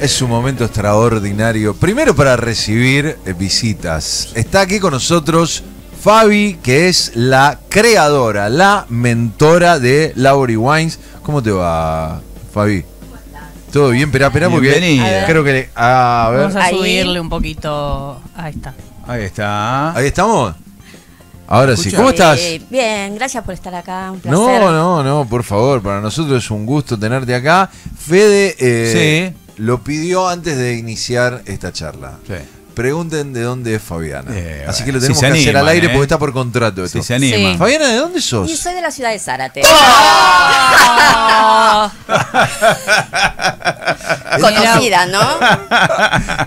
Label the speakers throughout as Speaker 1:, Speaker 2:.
Speaker 1: Es un momento extraordinario. Primero para recibir eh, visitas. Está aquí con nosotros Fabi, que es la creadora, la mentora de Lauri Wines. ¿Cómo te va, Fabi? ¿Todo bien? Espera, espera, porque
Speaker 2: Bienvenida.
Speaker 1: creo que... le- a ver.
Speaker 3: Vamos a
Speaker 4: Ahí.
Speaker 3: subirle un poquito. Ahí está.
Speaker 2: Ahí está.
Speaker 1: ¿Ahí estamos? Ahora sí. ¿Cómo estás?
Speaker 4: Eh, bien, gracias por estar acá. Un placer.
Speaker 1: No, no, no, por favor, para nosotros es un gusto tenerte acá. Fede eh, lo pidió antes de iniciar esta charla.
Speaker 2: Sí.
Speaker 1: Pregunten de dónde es Fabiana.
Speaker 2: Eh,
Speaker 1: Así que lo tenemos que hacer al aire
Speaker 2: eh.
Speaker 1: porque está por contrato esto.
Speaker 2: Si se anima.
Speaker 3: Sí.
Speaker 1: Fabiana, ¿de dónde sos?
Speaker 4: Y soy de la ciudad de Zárate.
Speaker 3: Oh,
Speaker 4: Conocida, ¿no?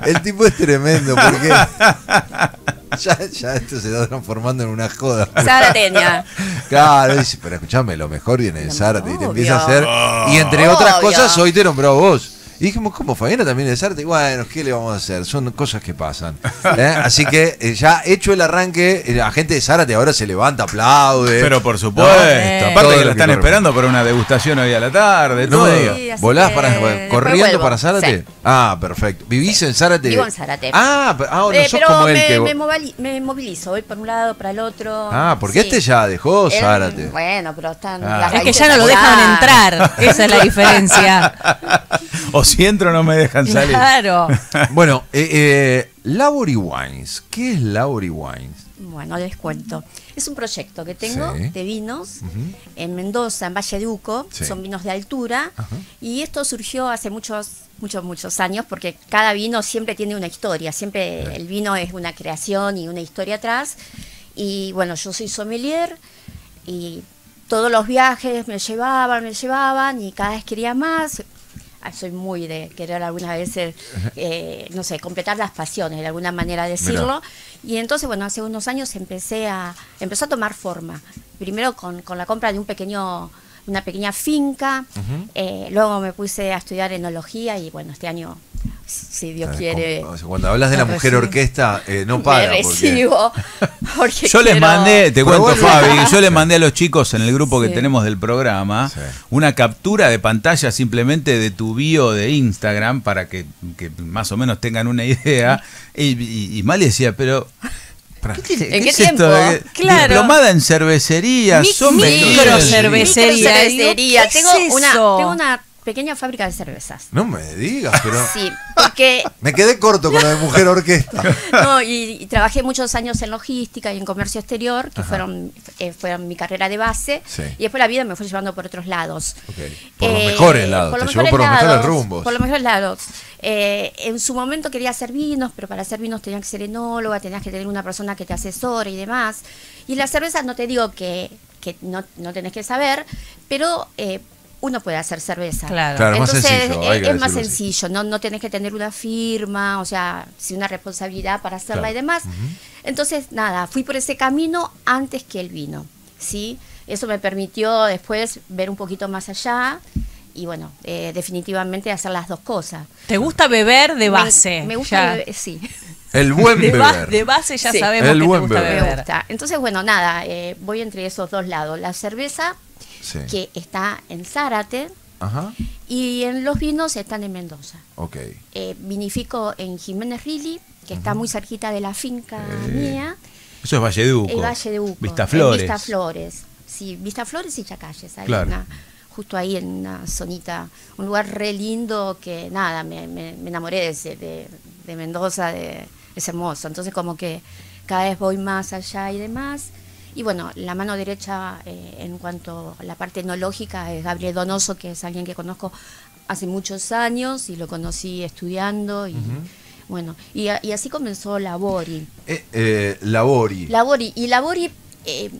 Speaker 1: El tipo es tremendo porque ya, ya esto se está transformando en una joda.
Speaker 4: Zarateña.
Speaker 1: Claro, dice, pero escúchame, lo mejor viene de Zárate y te empieza a hacer. Y entre otras
Speaker 4: Obvio.
Speaker 1: cosas, hoy te nombró a vos. Y dijimos, ¿cómo Fabiana también es de Zárate? Y Bueno, ¿qué le vamos a hacer? Son cosas que pasan. ¿eh? Así que eh, ya hecho el arranque, eh, la gente de Zárate ahora se levanta, aplaude.
Speaker 2: Pero por supuesto.
Speaker 3: Eh.
Speaker 2: Aparte que
Speaker 1: que
Speaker 2: están esperando para una degustación hoy a la tarde.
Speaker 1: No,
Speaker 2: todo.
Speaker 4: Sí, así
Speaker 1: ¿Volás para, corriendo
Speaker 4: vuelvo.
Speaker 1: para Zárate?
Speaker 4: Sí.
Speaker 1: Ah, perfecto. ¿Vivís en Zárate?
Speaker 4: Vivo en Zárate.
Speaker 1: Ah, pero- ah, no
Speaker 4: Eh,
Speaker 1: sos
Speaker 4: pero
Speaker 1: como él
Speaker 4: me,
Speaker 1: que...
Speaker 4: me me movilizo, voy por un lado, para el otro.
Speaker 1: Ah, porque
Speaker 4: Sí.
Speaker 1: este ya dejó
Speaker 4: Él-
Speaker 1: Zárate.
Speaker 4: bueno, pero están.
Speaker 2: Ah.
Speaker 4: las
Speaker 3: es que ya no lo dejan entrar. Esa es la diferencia.
Speaker 2: O si entro no me dejan salir.
Speaker 3: Claro.
Speaker 1: Bueno, eh, eh, Wines. ¿Qué es Lauri Wines?
Speaker 4: Bueno, les cuento. Es un proyecto que tengo
Speaker 1: Sí.
Speaker 4: de vinos en Mendoza, en Valle de Uco.
Speaker 1: Sí.
Speaker 4: Son vinos de altura.
Speaker 1: Ajá.
Speaker 4: Y esto surgió hace muchos, muchos, muchos años porque cada vino siempre tiene una historia. Siempre
Speaker 1: Sí.
Speaker 4: el vino es una creación y una historia atrás. Y bueno, yo soy sommelier y todos los viajes me llevaban, me llevaban y cada vez quería más. Ah, Soy muy de querer algunas veces, eh, no sé, completar las pasiones, de alguna manera decirlo. Y entonces, bueno, hace unos años empecé a, empezó a tomar forma. Primero con, con la compra de un pequeño, una pequeña finca. eh, luego me puse a estudiar enología y bueno, este año, si Dios quiere,
Speaker 1: Cuando hablas de la mujer
Speaker 4: recibo.
Speaker 1: orquesta, eh, no
Speaker 4: me.
Speaker 1: Porque...
Speaker 4: porque
Speaker 2: Yo les mandé, te cuento. Fabi, yo les mandé a los chicos en el grupo que tenemos del programa
Speaker 1: Sí.
Speaker 2: una captura de pantalla simplemente de tu bio de Instagram para que, que más o menos tengan una idea. Y, y, y Mali decía, pero... ¿Qué,
Speaker 4: ¿En qué
Speaker 2: es esto?
Speaker 4: tiempo?
Speaker 2: Eh,
Speaker 3: Claro.
Speaker 2: Diplomada en cervecería,
Speaker 3: Mi-
Speaker 2: son
Speaker 3: micro cervecería.
Speaker 4: Microcervecería.
Speaker 3: Digo, ¿qué
Speaker 4: Tengo,
Speaker 3: es
Speaker 4: una,
Speaker 3: eso?
Speaker 4: tengo una pequeña fábrica de cervezas.
Speaker 1: No me digas, pero.
Speaker 4: Sí, porque
Speaker 1: Me quedé corto con lo de mujer orquesta.
Speaker 4: no, y, y trabajé muchos años en logística y en comercio exterior, que fueron, eh, fueron mi carrera de base.
Speaker 1: Sí.
Speaker 4: Y después la vida me fue llevando por otros lados.
Speaker 1: Ok. Por los
Speaker 4: Eh,
Speaker 1: mejores lados,
Speaker 4: por
Speaker 1: te
Speaker 4: los
Speaker 1: llevó
Speaker 4: mejores
Speaker 1: por los mejores
Speaker 4: lados,
Speaker 1: rumbos.
Speaker 4: Por los mejores lados. Eh, en su momento quería hacer vinos, pero para hacer vinos tenías que ser enóloga, tenías que tener una persona que te asesore y demás. Y las cervezas no te digo que, que no, no tenés que saber, pero eh, uno puede hacer cerveza.
Speaker 3: Claro.
Speaker 1: Claro, más
Speaker 4: Entonces
Speaker 1: sencillo,
Speaker 4: es, es más
Speaker 1: así.
Speaker 4: sencillo, no, no tenés que tener una firma, o sea, sí una responsabilidad para hacerla
Speaker 1: Claro.
Speaker 4: y demás. Entonces, nada, fui por ese camino antes que el vino, ¿sí? Eso me permitió después ver un poquito más allá y bueno, eh, definitivamente hacer las dos cosas.
Speaker 3: ¿Te gusta beber de base?
Speaker 4: Me, gusta, beber, sí,
Speaker 1: El buen
Speaker 3: de, ba-
Speaker 1: beber.
Speaker 3: de base ya
Speaker 4: Sí.
Speaker 3: sabemos
Speaker 1: El
Speaker 3: que te
Speaker 1: buen
Speaker 3: gusta
Speaker 1: beber.
Speaker 4: me
Speaker 3: beber.
Speaker 4: gusta. Entonces, bueno, nada, eh, voy entre esos dos lados. La cerveza,
Speaker 1: Sí.
Speaker 4: que está en Zárate,
Speaker 1: Ajá.
Speaker 4: y en los vinos están en Mendoza.
Speaker 1: Ok.
Speaker 4: eh, vinifico en Jiménez Rili, que está muy cerquita de la finca
Speaker 1: Eh,
Speaker 4: mía,
Speaker 2: Eso es Valle de Uco.
Speaker 4: el Valle de Uco.
Speaker 2: Vista
Speaker 4: en
Speaker 2: Flores.
Speaker 4: Vista Flores. Sí, Vista Flores y Chacalles. Hay
Speaker 2: Claro.
Speaker 4: una- justo ahí en una zonita, un lugar re lindo que nada, me, me- me enamoré de, ese- de, de Mendoza, de, es hermoso. Entonces como que cada vez voy más allá y demás. Y bueno, la mano derecha eh, en cuanto a la parte etnológica es Gabriel Donoso, que es alguien que conozco hace muchos años y lo conocí estudiando y bueno, y, a- y así comenzó Labori.
Speaker 1: Eh, eh, Labori.
Speaker 4: Labori, y Labori, eh,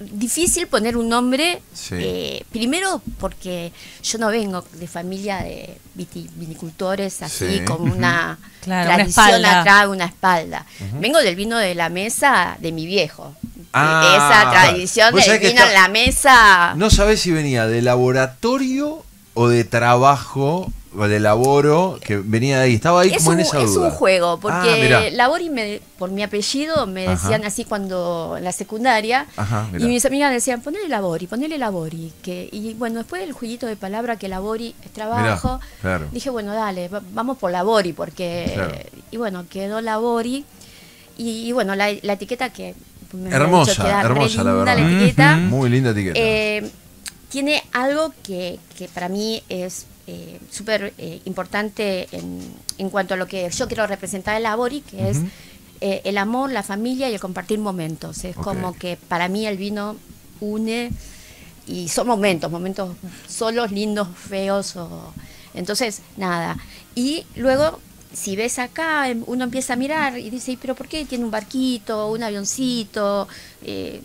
Speaker 4: difícil poner un nombre,
Speaker 1: Sí.
Speaker 4: eh, primero porque yo no vengo de familia de viti- vinicultores así
Speaker 1: Sí.
Speaker 4: con una
Speaker 3: Claro, una
Speaker 4: tradición
Speaker 3: espalda.
Speaker 4: atrás, una espalda. Vengo del vino de la mesa de mi viejo.
Speaker 1: Ah,
Speaker 4: Esa tradición
Speaker 1: vos
Speaker 4: del vino
Speaker 1: está-
Speaker 4: en la mesa.
Speaker 1: No sabés si venía de laboratorio o de trabajo de laboro que venía de ahí. Estaba ahí
Speaker 4: es
Speaker 1: como
Speaker 4: un,
Speaker 1: en esa
Speaker 4: es
Speaker 1: duda.
Speaker 4: un juego,
Speaker 1: Ah,
Speaker 4: porque. Labori, me, por mi apellido, me
Speaker 1: Ajá.
Speaker 4: decían así cuando en la secundaria.
Speaker 1: Ajá,
Speaker 4: y mis amigas decían, ponele Labori, ponele Labori. Que, y bueno, después del jueguito de palabra que Labori es trabajo,
Speaker 1: Mirá, claro.
Speaker 4: dije, bueno, dale, va- vamos por Labori, porque.
Speaker 1: Claro.
Speaker 4: Y bueno, quedó Labori. Y, y bueno, la, la etiqueta que. Me había
Speaker 1: Hermosa, hermosa, la verdad.
Speaker 4: etiqueta.
Speaker 1: Muy linda etiqueta.
Speaker 4: Eh, tiene algo que, que para mí es eh, súper eh, importante en, en cuanto a lo que yo quiero representar en la Bori, que es eh, el amor, la familia y el compartir momentos. Es como que para mí el vino une y son momentos, momentos solos, lindos, feos. O, entonces, nada. Y luego, si ves acá, em, uno empieza a mirar y dice, "¿Y pero ¿por qué tiene un barquito, un avioncito? Eh,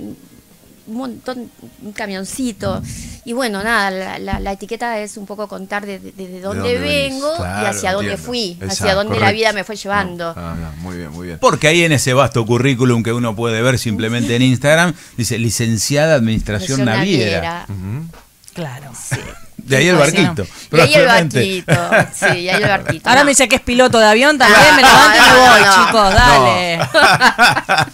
Speaker 4: un montón, un camioncito. Y bueno, nada, la, la- la etiqueta es un poco contar de, de- de dónde, vengo y hacia dónde
Speaker 1: entiendo.
Speaker 4: fui,
Speaker 1: Exacto,
Speaker 4: hacia dónde la vida me fue llevando.
Speaker 1: Ah, muy bien, muy bien.
Speaker 2: Porque ahí en ese vasto currículum que uno puede ver simplemente en Instagram, dice licenciada Administración Naviera.
Speaker 3: Claro.
Speaker 2: De ahí el barquito.
Speaker 4: Y ahí el barquito, sí, y ahí el barquito.
Speaker 3: Ahora
Speaker 4: No.
Speaker 3: me dice que es piloto de avión también, me
Speaker 4: No,
Speaker 3: levanto y me voy,
Speaker 4: no.
Speaker 3: chicos, dale.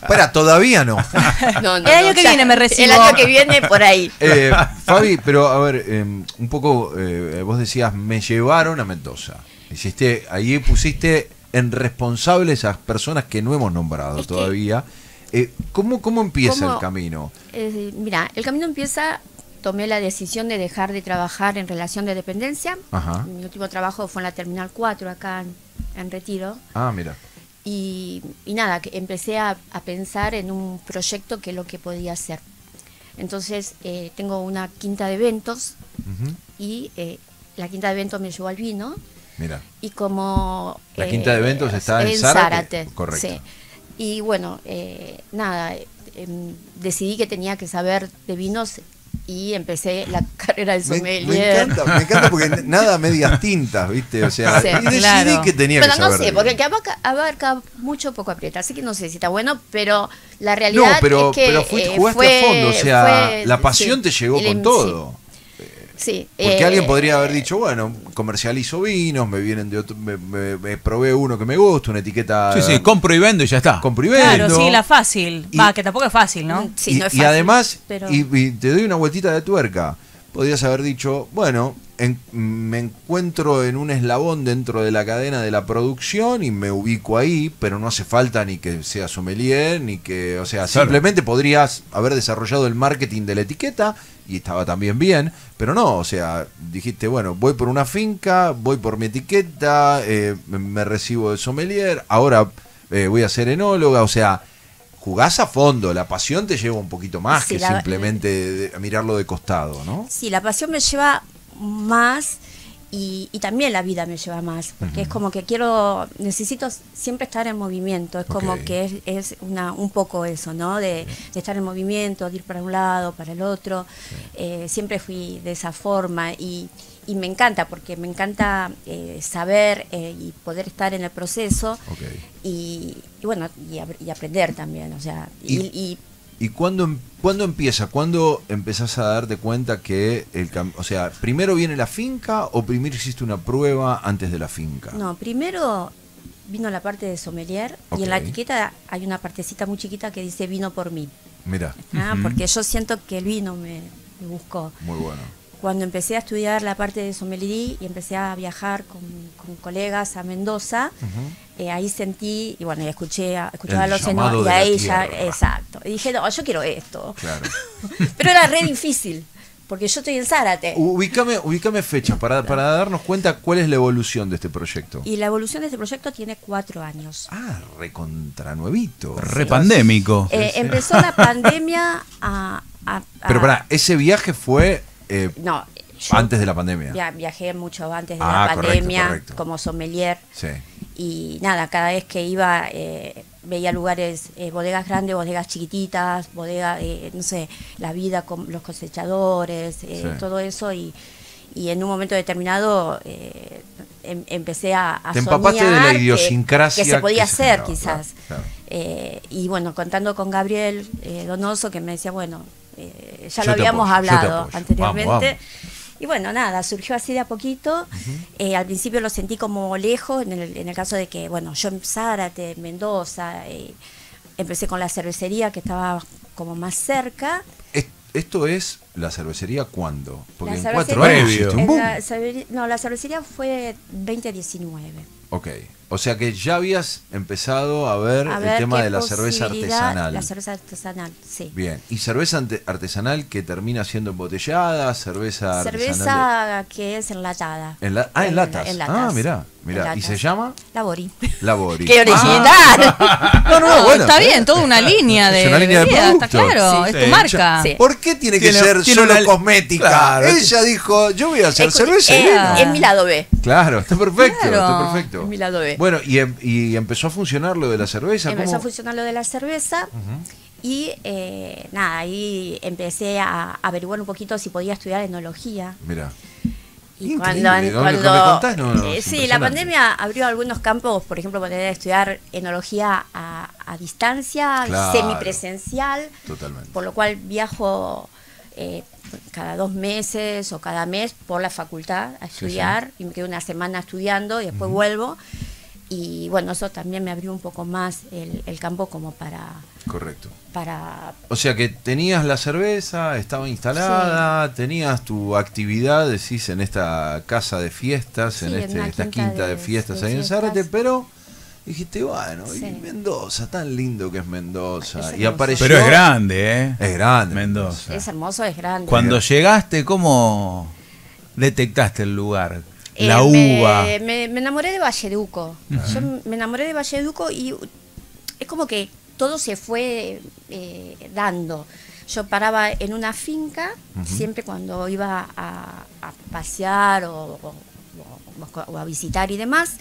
Speaker 1: Espera, todavía no.
Speaker 4: No, no,
Speaker 3: El año
Speaker 4: no,
Speaker 3: que
Speaker 4: ya-
Speaker 3: viene me recibo.
Speaker 4: El año que viene por ahí.
Speaker 1: Eh, Fabi, pero a ver, eh, un poco, eh, vos decías, me llevaron a Mendoza. Hiciste, ahí pusiste en responsables a personas que no hemos nombrado
Speaker 4: Es que-
Speaker 1: todavía. Eh, ¿cómo, ¿Cómo empieza
Speaker 4: ¿Cómo?
Speaker 1: el camino?
Speaker 4: Eh, mira, el camino empieza, tomé la decisión de dejar de trabajar en relación de dependencia.
Speaker 1: Ajá.
Speaker 4: Mi último trabajo fue en la Terminal 4 acá en, en Retiro.
Speaker 1: Ah, mira.
Speaker 4: Y, y nada, que empecé a, a pensar en un proyecto que lo que podía hacer. Entonces, eh, tengo una quinta de eventos y eh, la quinta de eventos me llevó al vino.
Speaker 1: Mira.
Speaker 4: Y como...
Speaker 1: La quinta de eventos está en Zárate. Correcto.
Speaker 4: sí. Y bueno, eh, nada, eh, em, decidí que tenía que saber de vinos y empecé la carrera de
Speaker 1: Me,
Speaker 4: sommelier.
Speaker 1: me encanta, me encanta porque nada medias tintas, ¿viste? O sea,
Speaker 4: Sí,
Speaker 1: y decidí
Speaker 3: claro.
Speaker 1: que tenía
Speaker 4: Bueno,
Speaker 1: que
Speaker 4: no
Speaker 1: saber.
Speaker 4: sé, porque
Speaker 1: vino.
Speaker 4: el que abarca, abarca mucho, poco aprieta. Así que no sé si está bueno, pero la realidad
Speaker 1: No, pero,
Speaker 4: es que.
Speaker 1: pero fuiste,
Speaker 4: eh,
Speaker 1: jugaste
Speaker 4: fue-
Speaker 1: a fondo, o sea,
Speaker 4: fue-
Speaker 1: la pasión
Speaker 4: sí,
Speaker 1: te llegó con
Speaker 4: em-
Speaker 1: todo.
Speaker 4: Sí.
Speaker 1: Porque
Speaker 4: eh,
Speaker 1: alguien podría haber dicho, bueno, comercializo vinos, me vienen de otro, me, me- me probé uno que me gusta, una etiqueta
Speaker 2: Sí, sí, compro y vendo y ya está.
Speaker 1: compro y vendo.
Speaker 3: Claro, sí, la fácil.
Speaker 1: Y-
Speaker 3: Va, que tampoco es fácil, ¿no?
Speaker 4: Sí,
Speaker 1: y,
Speaker 4: no es
Speaker 1: y
Speaker 4: fácil,
Speaker 1: además,
Speaker 4: pero-
Speaker 1: y, y te doy una vueltita de tuerca, podrías haber dicho, bueno, en- me encuentro en un eslabón dentro de la cadena de la producción y me ubico ahí, pero no hace falta ni que sea sommelier, ni que, o sea,
Speaker 2: Claro.
Speaker 1: simplemente podrías haber desarrollado el marketing de la etiqueta y estaba también bien, pero no, o sea, dijiste, bueno, voy por una finca, voy por mi etiqueta, eh, me, recibo de sommelier, ahora eh, voy a ser enóloga, o sea, jugás a fondo, la pasión te lleva un poquito más
Speaker 4: Sí,
Speaker 1: que
Speaker 4: la-
Speaker 1: simplemente de- de mirarlo de costado, ¿no?
Speaker 4: Sí, la pasión me lleva más y, y también la vida me lleva más, porque es como que quiero, necesito siempre estar en movimiento, es como que es, es una, un poco eso, ¿no? De, de estar en movimiento, de ir para un lado, para el otro. Eh, siempre fui de esa forma y, y me encanta, porque me encanta eh, saber eh, y poder estar en el proceso y, y bueno, y, y aprender también, o sea, y,
Speaker 1: Y-
Speaker 4: y
Speaker 1: ¿Y cuándo, em- cuándo empieza? ¿Cuándo empezás a darte cuenta que el o sea, primero viene la finca o primero hiciste una prueba antes de la finca?
Speaker 4: No, primero vino la parte de sommelier y en la etiqueta hay una partecita muy chiquita que dice vino por mí.
Speaker 1: Mira,
Speaker 4: ¿ah? Porque yo siento que el vino me, me buscó.
Speaker 1: muy bueno.
Speaker 4: Cuando empecé a estudiar la parte de sommelier y empecé a viajar con, con colegas a Mendoza, eh, ahí sentí, y bueno, y escuché a, escuchaba
Speaker 1: El
Speaker 4: los eno- y ahí ya,
Speaker 1: tierra.
Speaker 4: exacto. Y dije, no, yo quiero esto.
Speaker 1: Claro.
Speaker 4: Pero era re difícil, porque yo estoy en Zárate.
Speaker 1: ubícame, ubícame fechas para, para darnos cuenta cuál es la evolución de este proyecto.
Speaker 4: Y la evolución de este proyecto tiene cuatro años.
Speaker 1: Ah, recontra nuevito.
Speaker 2: Re pandémico.
Speaker 4: Eh, empezó la pandemia a... a- a-
Speaker 1: Pero pará, ese viaje fue eh,
Speaker 4: No, yo
Speaker 1: antes de la pandemia.
Speaker 4: via- viajé mucho antes de
Speaker 1: Ah,
Speaker 4: la
Speaker 1: correcto,
Speaker 4: pandemia
Speaker 1: correcto.
Speaker 4: como sommelier
Speaker 1: Sí.
Speaker 4: Y nada, cada vez que iba eh, veía lugares, eh, bodegas grandes, bodegas chiquititas, bodegas, eh, no sé, la vida con los cosechadores, eh,
Speaker 1: Sí.
Speaker 4: todo eso y, y en un momento determinado em- empecé a, a
Speaker 1: Te empapaste de la
Speaker 4: soñar que-
Speaker 1: idiosincrasia
Speaker 4: que, se podía
Speaker 1: que
Speaker 4: hacer quizás.
Speaker 1: claro, claro.
Speaker 4: Y bueno, contando con Gabriel Donoso que me decía, bueno, ya
Speaker 1: Yo
Speaker 4: lo habíamos
Speaker 1: apoyo,
Speaker 4: hablado anteriormente.
Speaker 1: Vamos,
Speaker 4: Y bueno, nada, surgió así de a poquito. Eh, al principio lo sentí como lejos, en el, en el caso de que, bueno, yo en Zárate, en Mendoza, eh, empecé con la cervecería que estaba como más cerca.
Speaker 1: Es- ¿Esto es la cervecería cuándo? Porque
Speaker 4: La
Speaker 1: en cuatro años
Speaker 4: la no, la cervecería fue 2019.
Speaker 1: Ok. O sea que ya habías empezado a ver
Speaker 4: A
Speaker 1: el
Speaker 4: ver
Speaker 1: tema de la cerveza artesanal.
Speaker 4: La cerveza artesanal, sí.
Speaker 1: Bien. ¿Y cerveza artesanal que termina siendo embotellada? ¿Cerveza artesanal?
Speaker 4: Cerveza que es enlatada.
Speaker 1: de- en la- ah, en latas.
Speaker 4: en
Speaker 1: Ah,
Speaker 4: latas.
Speaker 1: mirá.
Speaker 4: En
Speaker 1: mirá. ¿Y se llama?
Speaker 4: Labori.
Speaker 1: Labori.
Speaker 4: ¡Qué original!
Speaker 1: No, no,
Speaker 3: No,
Speaker 1: bueno,
Speaker 3: está bien, toda una línea de
Speaker 1: Es una línea de
Speaker 3: bebida, está
Speaker 1: producto.
Speaker 3: claro,
Speaker 2: Sí,
Speaker 3: es tu
Speaker 2: sí.
Speaker 3: marca.
Speaker 4: Sí.
Speaker 1: ¿Por qué tiene que
Speaker 2: Tiene-
Speaker 1: ser
Speaker 2: tiene
Speaker 1: solo
Speaker 2: una-
Speaker 1: cosmética?
Speaker 2: Claro.
Speaker 1: Ella dijo, yo voy a hacer
Speaker 4: Es-
Speaker 1: cerveza. y
Speaker 4: eh,
Speaker 1: vino.
Speaker 4: es mi lado B.
Speaker 1: Claro, está perfecto,
Speaker 3: Claro.
Speaker 1: está perfecto.
Speaker 4: Es mi lado B.
Speaker 1: Bueno, y, em- y empezó a funcionar lo de la cerveza.
Speaker 4: Empezó
Speaker 1: ¿cómo?
Speaker 4: a funcionar lo de la cerveza y eh, nada, ahí empecé a averiguar un poquito si podía estudiar enología.
Speaker 1: Mira.
Speaker 4: Y cuando, cuando-
Speaker 1: contás, no, no,
Speaker 4: eh, sí, la pandemia abrió algunos campos, por ejemplo, poder estudiar enología a, a distancia,
Speaker 1: Claro.
Speaker 4: semipresencial,
Speaker 1: Totalmente.
Speaker 4: por lo cual viajo eh, cada dos meses o cada mes por la facultad a
Speaker 1: Sí,
Speaker 4: estudiar y me quedo una semana estudiando y después vuelvo. Y bueno, eso también me abrió un poco más el, el campo como para,
Speaker 1: Correcto.
Speaker 4: para
Speaker 1: O sea que tenías la cerveza, estaba instalada, tenías tu actividad, decís, en esta casa de fiestas,
Speaker 4: Sí,
Speaker 1: en este, esta
Speaker 4: quinta
Speaker 1: quinta de,
Speaker 4: de-
Speaker 1: fiestas
Speaker 4: de
Speaker 1: ahí en. Zárate, pero dijiste, bueno, y
Speaker 4: Sí.
Speaker 1: Mendoza, tan lindo que es Mendoza.
Speaker 4: Es
Speaker 1: y apareció.
Speaker 2: Pero es grande, ¿eh?
Speaker 1: Es grande.
Speaker 2: Mendoza.
Speaker 4: es hermoso, es grande.
Speaker 2: Cuando llegaste, ¿cómo detectaste el lugar? La
Speaker 4: Eh,
Speaker 2: uva.
Speaker 4: Me, me- me enamoré de Valleduco. Yo me enamoré de Valleduco y es como que todo se fue eh, dando. Yo paraba en una finca, siempre cuando iba a, a pasear o, o- o- o a visitar y demás.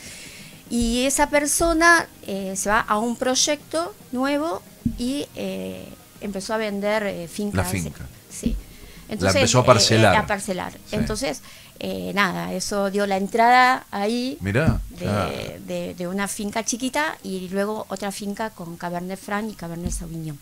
Speaker 4: Y esa persona eh, se va a un proyecto nuevo y eh, empezó a vender fincas.
Speaker 1: La finca.
Speaker 4: Sí.
Speaker 1: empezó a parcelar.
Speaker 4: a parcelar.
Speaker 1: Sí.
Speaker 4: Entonces, eh, nada, eso dio la entrada ahí
Speaker 1: Mirá.
Speaker 4: de, de- de una finca chiquita y luego otra finca con Cabernet Franc y Cabernet Sauvignon.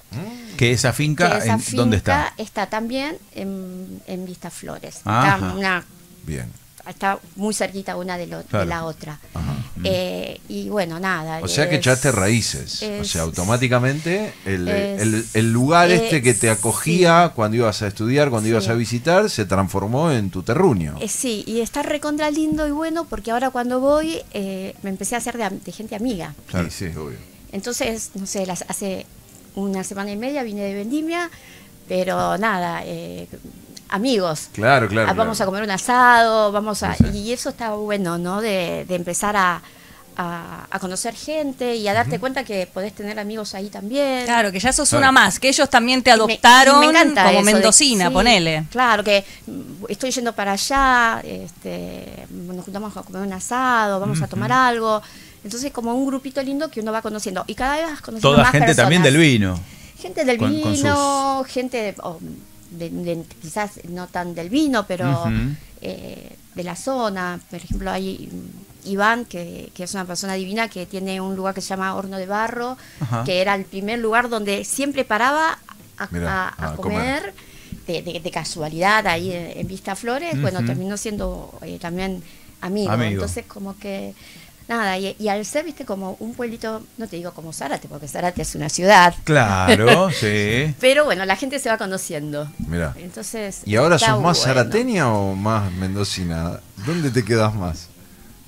Speaker 2: Que esa finca,
Speaker 4: Que esa
Speaker 2: en-
Speaker 4: finca
Speaker 2: ¿dónde está?
Speaker 4: Está también en, en Vista Flores.
Speaker 2: Ajá.
Speaker 4: Está, una-
Speaker 1: Bien.
Speaker 4: Está muy cerquita una de, lo- de
Speaker 2: Claro.
Speaker 4: la otra.
Speaker 1: Ajá.
Speaker 4: Eh, y bueno, nada.
Speaker 1: O sea que echaste raíces. o sea, automáticamente el,
Speaker 4: es-
Speaker 1: el- el lugar este que te acogía cuando ibas a estudiar, cuando
Speaker 4: Sí.
Speaker 1: ibas a visitar, se transformó en tu terruño.
Speaker 4: Eh, sí, y está recontra lindo y bueno porque ahora cuando voy eh, me empecé a hacer de, gente amiga.
Speaker 1: Sí, sí, obvio.
Speaker 4: Entonces, no sé, las, hace una semana y media vine de Vendimia, pero nada, eh, amigos.
Speaker 1: Claro, claro.
Speaker 4: Ah, Vamos a
Speaker 1: claro.
Speaker 4: comer un asado, vamos a...
Speaker 1: Sí, sí.
Speaker 4: Y eso está bueno, ¿no? De, de empezar a, a- a conocer gente y a darte cuenta que podés tener amigos ahí también.
Speaker 3: Claro, que ya sos
Speaker 1: Claro.
Speaker 3: una más, que ellos también te
Speaker 4: me-
Speaker 3: adoptaron
Speaker 4: y me encanta
Speaker 3: como
Speaker 4: eso de-
Speaker 3: mendocina,
Speaker 4: sí,
Speaker 3: ponele.
Speaker 4: Claro, que estoy yendo para allá, este, nos juntamos a comer un asado, vamos a tomar algo. Entonces, como un grupito lindo que uno va conociendo. Y cada vez vas conociendo
Speaker 2: Toda
Speaker 4: más
Speaker 2: gente también
Speaker 4: personas.
Speaker 2: del vino.
Speaker 4: Gente del
Speaker 2: Con- con
Speaker 4: vino, gente de, o de- de- quizás no tan del vino, pero eh, de la zona. Por ejemplo, hay mm, Iván, que, que es una persona divina, que tiene un lugar que se llama Horno de Barro,
Speaker 2: Ajá.
Speaker 4: que era el primer lugar donde siempre paraba a,
Speaker 1: Mirá,
Speaker 4: a- a
Speaker 1: a
Speaker 4: comer. De, de- de casualidad ahí en, en Vista Flores, bueno, terminó siendo eh, también amigo.
Speaker 2: Amigo.
Speaker 4: Entonces, como que nada, y, y al ser, viste, como un pueblito, no te digo como Zárate, porque Zárate es una ciudad,
Speaker 2: Claro, sí.
Speaker 4: pero bueno, la gente se va conociendo.
Speaker 1: Mirá.
Speaker 4: Entonces.
Speaker 1: ¿Y ahora sos más
Speaker 4: bueno.
Speaker 1: zarateña o más mendocina? ¿Dónde te quedas más?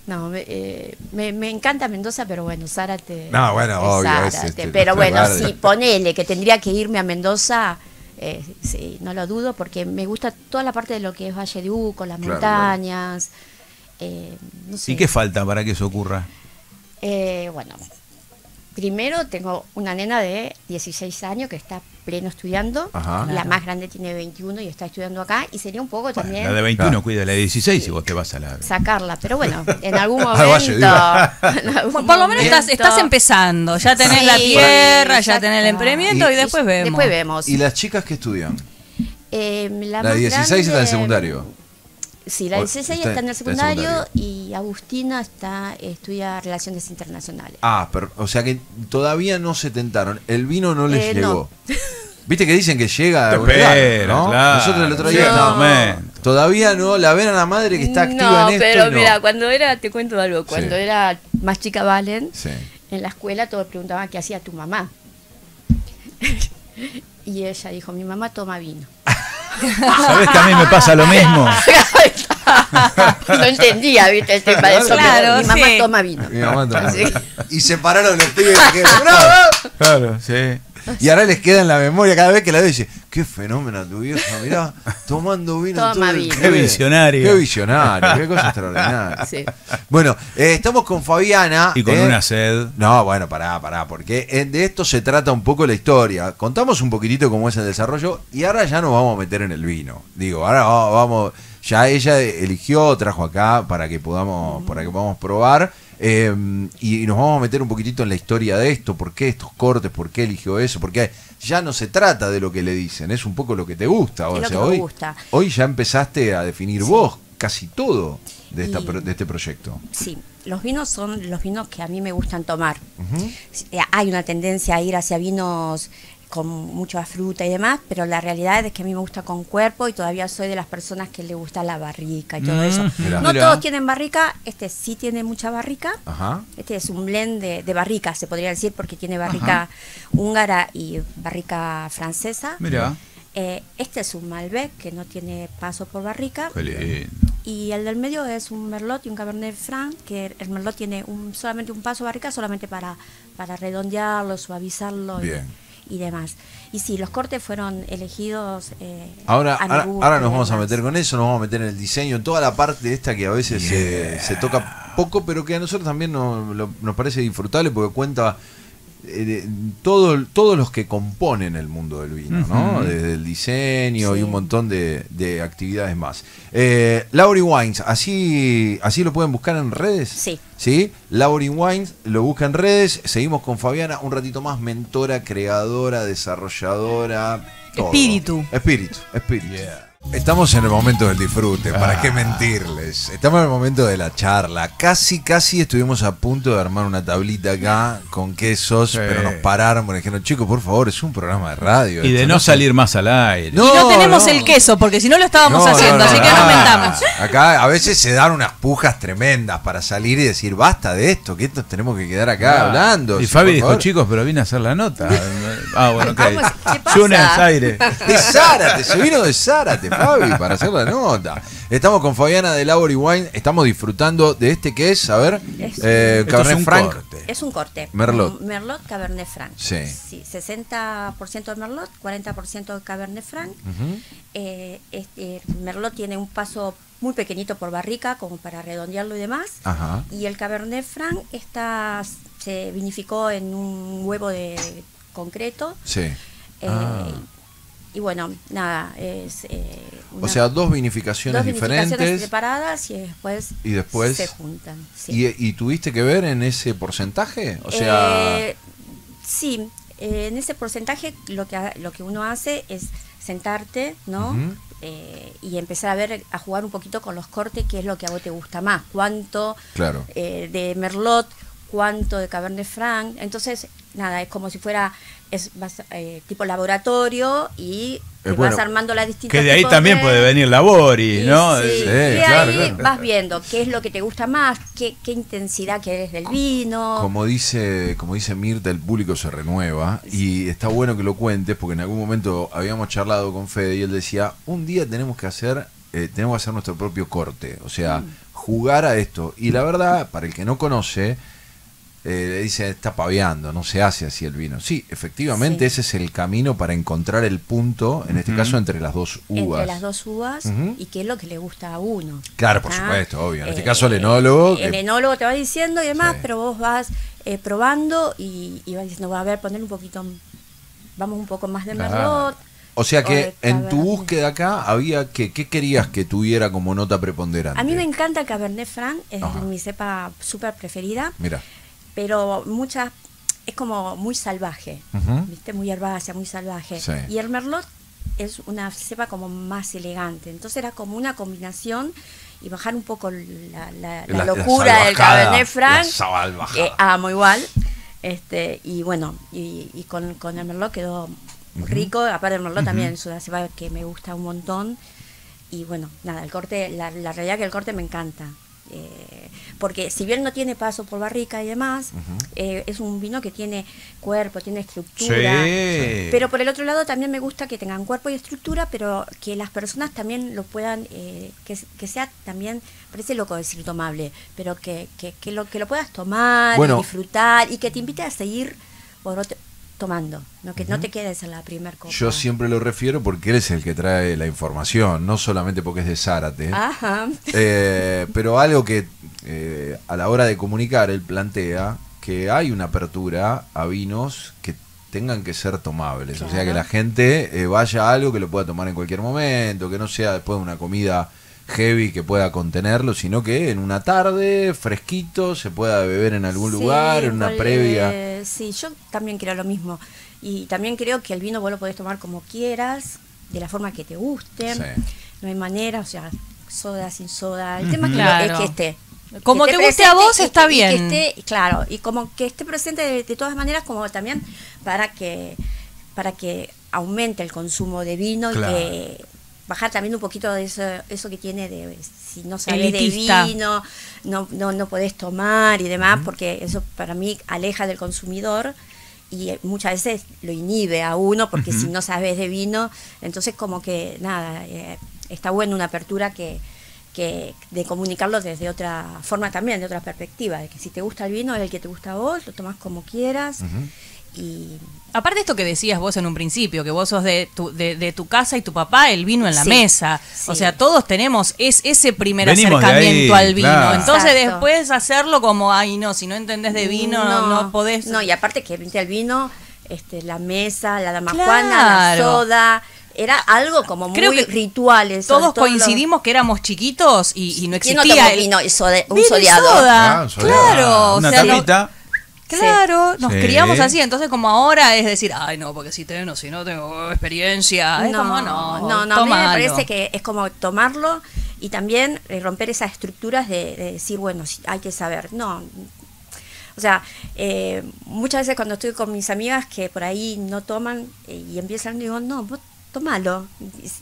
Speaker 4: No, me, eh, me, me encanta Mendoza, pero bueno, Zárate.
Speaker 1: No, bueno, obvio, es,
Speaker 4: Zárate.
Speaker 1: este,
Speaker 4: pero bueno, si ponele que tendría que irme a Mendoza, eh, sí, no lo dudo, porque me gusta toda la parte de lo que es Valle de Uco, las
Speaker 1: Claro,
Speaker 4: montañas. Eh, no sé.
Speaker 2: ¿Y qué falta para que eso ocurra?
Speaker 4: Eh, bueno, primero tengo una nena de 16 años que está pleno estudiando.
Speaker 1: Ajá.
Speaker 4: La más grande tiene 21 y está estudiando acá. Y sería un poco también
Speaker 2: La de 21
Speaker 1: Claro.
Speaker 2: cuida la de 16 y vos te vas a la...
Speaker 4: sacarla. Pero bueno, en algún
Speaker 1: Al Valle
Speaker 4: momento.
Speaker 1: de
Speaker 4: en algún
Speaker 3: Por, por lo menos estás, estás empezando, ya tenés
Speaker 4: Sí,
Speaker 3: la tierra, ya tenés el emprendimiento y,
Speaker 1: Y-
Speaker 3: después vemos.
Speaker 4: Después vemos.
Speaker 1: ¿Y las chicas que estudian?
Speaker 4: Eh,
Speaker 1: La,
Speaker 4: más
Speaker 1: de 16 está en
Speaker 4: grande-
Speaker 1: secundario.
Speaker 4: Sí, la
Speaker 1: O-
Speaker 4: 16
Speaker 1: está-
Speaker 4: está, en el secundario,
Speaker 1: secundario.
Speaker 4: y Agustina está estudia Relaciones Internacionales.
Speaker 1: Ah, pero, o sea que todavía no se tentaron. El vino no les
Speaker 4: Eh,
Speaker 1: llegó.
Speaker 4: no.
Speaker 1: Viste que dicen que llega a ¿no?
Speaker 2: claro.
Speaker 1: Nosotros el otro día
Speaker 2: no.
Speaker 1: Todavía no la ven a la madre que está activa
Speaker 4: no,
Speaker 1: en esto.
Speaker 4: pero mira, cuando era, te cuento algo, cuando
Speaker 1: Sí.
Speaker 4: era más chica Valen,
Speaker 1: Sí.
Speaker 4: en la escuela todos preguntaban qué hacía tu mamá. y ella dijo, mi mamá toma vino.
Speaker 2: ¿Sabes que a mí me pasa lo mismo?
Speaker 4: no entendía, viste, el tema de eso.
Speaker 3: Claro,
Speaker 4: mi mamá
Speaker 3: sí.
Speaker 4: toma vino.
Speaker 1: Mi mamá toma.
Speaker 4: Sí.
Speaker 1: Y se pararon los pibes. que, ¡Bravo!
Speaker 2: Claro, sí.
Speaker 1: Y ahora les queda en la memoria cada vez que la ve dice, qué fenómeno tu vieja, mirá, tomando vino.
Speaker 4: Toma
Speaker 1: todo el
Speaker 4: vino.
Speaker 1: día".
Speaker 2: Qué visionario.
Speaker 1: Qué visionario, qué cosa extraordinaria.
Speaker 4: Sí.
Speaker 1: Bueno, eh, estamos con Fabiana.
Speaker 2: Y con
Speaker 1: eh,
Speaker 2: una sed.
Speaker 1: No, bueno, pará, pará, porque eh, de esto se trata un poco la historia. Contamos un poquitito cómo es el desarrollo y ahora ya nos vamos a meter en el vino. Digo, ahora va- vamos, ya ella eligió, trajo acá para que podamos, para que podamos probar. Eh, y nos vamos a meter un poquitito en la historia de esto, por qué estos cortes, por qué eligió eso, porque ya no se trata de lo que le dicen, es un poco lo que te gusta. O
Speaker 4: Es lo
Speaker 1: sea,
Speaker 4: que me
Speaker 1: hoy,
Speaker 4: gusta.
Speaker 1: hoy ya empezaste a definir vos casi todo de, esta,
Speaker 4: Y-
Speaker 1: pro- de este proyecto.
Speaker 4: Sí, los vinos son los vinos que a mí me gustan tomar. Eh, Hay una tendencia a ir hacia vinos con mucha fruta y demás, pero la realidad es que a mí me gusta con cuerpo y todavía soy de las personas que le gusta la barrica y todo
Speaker 2: Mm,
Speaker 4: eso. No todos tienen barrica, este sí tiene mucha barrica.
Speaker 1: Ajá.
Speaker 4: Este es un blend de, de barrica, se podría decir, porque tiene barrica húngara y barrica francesa.
Speaker 2: Mira.
Speaker 4: Eh, este es un Malbec que no tiene paso por barrica.
Speaker 2: Qué lindo.
Speaker 4: Y el del medio es un Merlot y un Cabernet Franc, que el Merlot tiene un, solamente un paso barrica, solamente para, para redondearlo, suavizarlo
Speaker 1: Bien.
Speaker 4: Y, demás. Y sí, los cortes fueron elegidos. eh,
Speaker 1: Ahora,
Speaker 4: a mi
Speaker 1: ahora,
Speaker 4: gusto
Speaker 1: ahora
Speaker 4: y
Speaker 1: nos vamos a meter con eso, nos vamos a meter en el diseño, en toda la parte esta que a veces se, se toca poco, pero que a nosotros también nos, lo- nos parece disfrutable porque cuenta eh, de- todo, todos los que componen el mundo del vino, ¿no? Desde el diseño y un montón de, de actividades más. Eh, Laurie Wines, ¿así, ¿así lo pueden buscar en redes?
Speaker 4: Sí.
Speaker 1: ¿Sí? Laurie Wines lo busca en redes. Seguimos con Fabiana, un ratito más, mentora, creadora, desarrolladora. todo.
Speaker 3: Espíritu.
Speaker 1: Espíritu, espíritu. Estamos en el momento del disfrute, ¿para qué mentirles? Estamos en el momento de la charla. Casi, casi estuvimos a punto de armar una tablita acá con quesos,
Speaker 2: Sí.
Speaker 1: pero nos pararon porque dijeron, chicos, por favor, es un programa de radio.
Speaker 2: Y de no salir más al aire.
Speaker 1: No,
Speaker 3: y no tenemos
Speaker 1: no.
Speaker 3: el queso, porque si no lo estábamos
Speaker 1: No,
Speaker 3: haciendo,
Speaker 1: no, no,
Speaker 3: así que
Speaker 1: no.
Speaker 3: no mentamos.
Speaker 1: Acá a veces se dan unas pujas tremendas para salir y decir, basta de esto, que esto tenemos que quedar acá
Speaker 2: Ah,
Speaker 1: hablando.
Speaker 2: Y Fabi dijo,
Speaker 1: favor.
Speaker 2: chicos, pero vine a hacer la nota. Ah, bueno, ok.
Speaker 4: ¿qué pasa?
Speaker 2: Yunes, aire.
Speaker 1: De Zárate, se vino de Zárate, Fabi, para hacer la nota. Estamos con Fabiana de Labory Wine, estamos disfrutando de este que es, a ver,
Speaker 4: Es-
Speaker 1: eh, Cabernet
Speaker 2: es un
Speaker 1: Franc.
Speaker 2: corte.
Speaker 4: Es un corte.
Speaker 1: Merlot.
Speaker 4: Merlot Cabernet Franc.
Speaker 1: Sí.
Speaker 4: 60% de Merlot, 40% de Cabernet Franc. Eh, este, Merlot tiene un paso muy pequeñito por barrica, como para redondearlo y demás.
Speaker 1: Ajá.
Speaker 4: Y el Cabernet Franc está, se vinificó en un huevo de concreto.
Speaker 1: Sí.
Speaker 4: eh,
Speaker 1: Ah.
Speaker 4: Y bueno, nada, es... eh,
Speaker 1: O sea, dos vinificaciones
Speaker 4: dos vinificaciones
Speaker 1: diferentes.
Speaker 4: separadas y después,
Speaker 1: Y después-
Speaker 4: se juntan. sí.
Speaker 1: ¿Y, y tuviste que ver en ese porcentaje? O sea,
Speaker 4: Eh, sí, eh, en ese porcentaje lo que, lo que uno hace es sentarte, ¿no? Eh, y empezar a ver, a jugar un poquito con los cortes, qué es lo que a vos te gusta más, cuánto
Speaker 1: Claro.
Speaker 4: eh, de Merlot, cuánto de Cabernet Franc. Entonces, nada, es como si fuera es vas, eh, tipo laboratorio y te
Speaker 1: Eh, bueno,
Speaker 4: vas armando las distintas
Speaker 2: Que de ahí también
Speaker 4: de-
Speaker 2: puede venir la Bori,
Speaker 4: y
Speaker 2: ¿no?
Speaker 4: sí,
Speaker 1: Sí,
Speaker 4: y de
Speaker 1: claro,
Speaker 4: ahí
Speaker 1: claro.
Speaker 4: vas viendo qué es lo que te gusta más, qué, qué intensidad querés del vino.
Speaker 1: Como dice, como dice Mirta, el público se renueva y está bueno que lo cuentes porque en algún momento habíamos charlado con Fede y él decía, un día tenemos que hacer, eh, tenemos que hacer nuestro propio corte, o sea, jugar a esto. Y la verdad, para el que no conoce, eh, le dice, está paviando, no se hace así el vino. Sí, efectivamente
Speaker 4: Sí.
Speaker 1: ese es el camino para encontrar el punto, en este caso entre las dos uvas.
Speaker 4: entre las dos uvas y qué es lo que le gusta a uno.
Speaker 1: Claro, por supuesto, obvio. En este
Speaker 4: eh,
Speaker 1: caso el enólogo...
Speaker 4: El
Speaker 1: que-
Speaker 4: enólogo te va diciendo y demás,
Speaker 1: Sí.
Speaker 4: pero vos vas eh, probando y, y vas diciendo, a ver, poner un poquito, vamos un poco más de
Speaker 2: Claro.
Speaker 4: Merlot.
Speaker 1: O sea que en tu búsqueda acá había que, ¿qué querías que tuviera como nota preponderante?
Speaker 4: A mí me encanta el Cabernet Franc, es
Speaker 1: Ajá.
Speaker 4: mi cepa súper preferida,
Speaker 1: Mira,
Speaker 4: pero muchas, es como muy salvaje. ¿viste? Muy herbácea, muy salvaje.
Speaker 1: Sí.
Speaker 4: Y el Merlot es una cepa como más elegante, entonces era como una combinación y bajar un poco la, la- la
Speaker 1: La- la
Speaker 4: locura del Cabernet Franc. que amo igual. Este, y bueno, y, y con, con el Merlot quedó rico. Aparte el Merlot también es una cepa que me gusta un montón. y bueno, nada, el corte, la, la realidad que el corte me encanta. Eh, porque si bien no tiene paso por barrica y demás, eh, es un vino que tiene cuerpo, tiene estructura.
Speaker 2: Sí.
Speaker 4: Pero por el otro lado también me gusta que tengan cuerpo y estructura, pero que las personas también lo puedan, eh, que, que sea también, parece loco decir tomable, pero que, que, que lo, que lo puedas tomar,
Speaker 1: Bueno.
Speaker 4: y disfrutar y que te invite a seguir por otro- tomando, no que no te quedes en la primer copa.
Speaker 1: Yo siempre lo refiero porque él es el que trae la información, no solamente porque es de Zárate.
Speaker 4: Ajá.
Speaker 1: Eh, pero algo que eh, a la hora de comunicar él plantea que hay una apertura a vinos que tengan que ser tomables, o sea que la gente eh, vaya a algo que lo pueda tomar en cualquier momento, que no sea después de una comida heavy que pueda contenerlo, sino que en una tarde fresquito se pueda beber en algún
Speaker 4: Sí,
Speaker 1: lugar, en una previa.
Speaker 4: eh, Sí, yo también creo lo mismo. Y también creo que el vino vos lo podés tomar como quieras, de la forma que te guste.
Speaker 1: Sí.
Speaker 4: No hay manera, o sea, soda, sin soda. El tema es que,
Speaker 3: Claro.
Speaker 4: es que esté.
Speaker 3: Como
Speaker 4: Que
Speaker 3: te guste a vos,
Speaker 4: y
Speaker 3: está
Speaker 4: que- y que
Speaker 3: bien.
Speaker 4: esté- claro, y como que esté presente de, de todas maneras, como también para que para que aumente el consumo de vino
Speaker 2: Claro.
Speaker 4: y que bajar también un poquito de eso, eso que tiene de si no sabes
Speaker 3: Elitista.
Speaker 4: de vino, no, no, no podés tomar y demás, porque eso para mí aleja del consumidor y eh, muchas veces lo inhibe a uno, porque si no sabes de vino, entonces como que nada, eh, está bueno una apertura que, que de comunicarlo desde otra forma también, de otra perspectiva, de que si te gusta el vino es el que te gusta a vos, lo tomás como quieras y
Speaker 3: Aparte de esto que decías vos en un principio, que vos sos de tu, de, de tu casa y tu papá el vino en la
Speaker 4: Sí,
Speaker 3: mesa. O sea, todos tenemos es, ese primer
Speaker 2: Venimos
Speaker 3: acercamiento
Speaker 2: ahí,
Speaker 3: al vino.
Speaker 2: claro.
Speaker 3: Entonces
Speaker 4: Exacto.
Speaker 3: después hacerlo como, ay no, si no entendés de vino, no, podés.
Speaker 4: No, y aparte que viste el vino, este, la mesa, la dama
Speaker 3: Claro.
Speaker 4: Juana, la soda, era algo como
Speaker 3: Creo
Speaker 4: muy
Speaker 3: que
Speaker 4: ritual. eso,
Speaker 3: todos
Speaker 4: todo lo-
Speaker 3: coincidimos que éramos chiquitos y, y no
Speaker 4: ¿Quién no
Speaker 3: existía
Speaker 4: tomó
Speaker 3: el
Speaker 4: vino y soda- un
Speaker 3: soda.
Speaker 1: Ah, un.
Speaker 3: Claro, o
Speaker 2: una
Speaker 3: sea, no- Claro, nos
Speaker 2: Sí.
Speaker 3: criamos así, entonces como ahora es decir, ay no, porque si tengo, si no tengo experiencia, es como no,
Speaker 4: no, no, a mí me parece que es como tomarlo y también eh, romper esas estructuras de, de decir, bueno, sí, hay que saber. No, o sea, eh, muchas veces cuando estoy con mis amigas que por ahí no toman eh, y empiezan, digo, no, vos tomalo.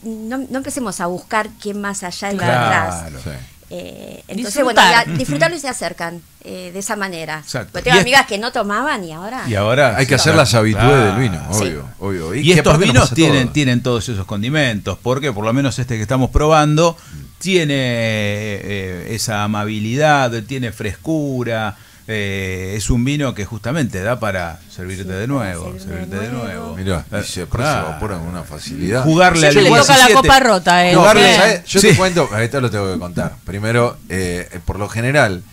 Speaker 4: No, no empecemos a buscar quién más allá y
Speaker 2: Claro.
Speaker 4: atrás.
Speaker 1: Sí.
Speaker 4: Eh, entonces,
Speaker 3: Disfrutar.
Speaker 4: bueno, ya, disfrutarlo y se acercan eh, de esa manera.
Speaker 2: Exacto.
Speaker 4: Porque tengo
Speaker 2: Y
Speaker 4: amigas que no tomaban y ahora.
Speaker 2: Y ahora
Speaker 1: Hay que
Speaker 2: sí,
Speaker 1: hacer las habitudes
Speaker 2: Claro.
Speaker 1: del vino,
Speaker 4: Sí.
Speaker 1: obvio, obvio.
Speaker 2: Y,
Speaker 1: que
Speaker 2: estos vinos tienen,
Speaker 1: todo.
Speaker 2: tienen todos esos condimentos, porque por lo menos este que estamos probando tiene eh, esa amabilidad, tiene frescura, eh, es un vino que justamente da para servirte
Speaker 4: Sí,
Speaker 2: de nuevo,
Speaker 4: servirme
Speaker 2: servirte
Speaker 4: de
Speaker 2: de
Speaker 4: nuevo.
Speaker 2: nuevo.
Speaker 1: Mirá, y se, evapora con una facilidad.
Speaker 2: Jugarle al
Speaker 3: toca la
Speaker 2: 17.
Speaker 3: copa rota, eh.
Speaker 1: No. Yo
Speaker 2: Sí.
Speaker 1: te cuento, esto lo tengo que contar. Primero, eh, por lo general,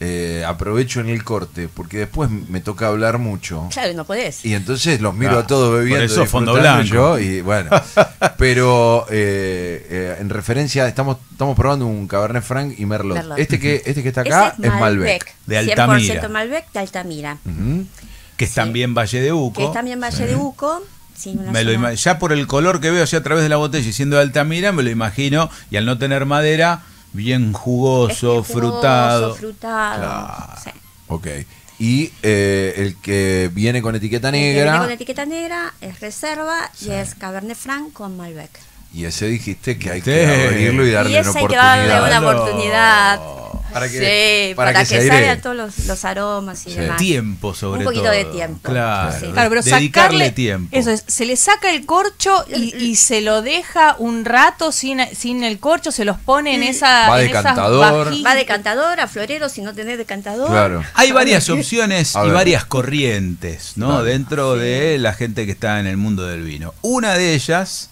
Speaker 1: eh, aprovecho en el corte, porque después me toca hablar mucho.
Speaker 4: Claro, no podés.
Speaker 1: Y entonces los miro
Speaker 2: Claro,
Speaker 1: a todos bebiendo.
Speaker 2: por eso fondo blanco.
Speaker 1: yo, y bueno, pero eh, eh, en referencia, estamos, estamos probando un Cabernet Franc y Merlot.
Speaker 4: Merlot.
Speaker 1: Este que este que está
Speaker 4: Ese
Speaker 1: acá es Malbec.
Speaker 2: De
Speaker 4: 100%
Speaker 2: Altamira.
Speaker 4: Malbec de Altamira.
Speaker 2: Que es
Speaker 4: Sí.
Speaker 2: también Valle de Uco.
Speaker 4: Que es también Valle de Uco. Sí,
Speaker 2: Me lo ya por el color que veo así a través de la botella y siendo de Altamira, me lo imagino, y al no tener madera, bien
Speaker 4: es
Speaker 2: jugoso,
Speaker 4: que jugoso,
Speaker 2: frutado.
Speaker 4: frutado.
Speaker 1: Claro.
Speaker 4: Sí.
Speaker 1: Ok. Y eh, el que viene con etiqueta
Speaker 4: El que
Speaker 1: negra.
Speaker 4: viene con etiqueta negra es reserva y es Cabernet Franc con Malbec.
Speaker 1: Y ese dijiste que hay
Speaker 2: Sí.
Speaker 1: que abrirlo y darle
Speaker 4: y ese
Speaker 1: una
Speaker 4: hay que
Speaker 1: oportunidad.
Speaker 4: darle una oportunidad.
Speaker 1: Para que-
Speaker 4: sí,
Speaker 1: para
Speaker 4: para,
Speaker 1: que
Speaker 4: que, salgan todos los, los aromas y
Speaker 1: Sí.
Speaker 4: demás.
Speaker 2: Tiempo sobre
Speaker 4: Un poquito
Speaker 2: todo.
Speaker 4: de tiempo.
Speaker 2: Claro,
Speaker 4: Sí.
Speaker 3: Claro, pero
Speaker 2: dedicarle
Speaker 3: sacarle
Speaker 2: tiempo.
Speaker 3: Eso es, se le saca el corcho y, y se lo deja un rato sin, sin el corcho, se los pone en esa.
Speaker 1: Va decantador.
Speaker 4: Va decantador a florero si no tenés decantador.
Speaker 1: Claro.
Speaker 2: Hay varias opciones y varias corrientes, ¿no? Dentro de la gente que está en el mundo del vino. Una de ellas